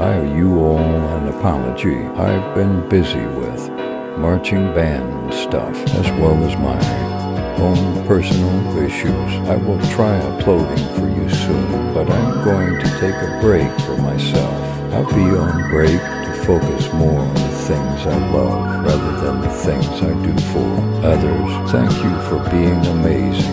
I owe you all an apology. I've been busy with marching band stuff as well as my own personal issues. I will try uploading for you soon, but I'm going to take a break for myself. I'll be on break to focus more on the things I love rather than the things I do for others. Thank you for being amazing.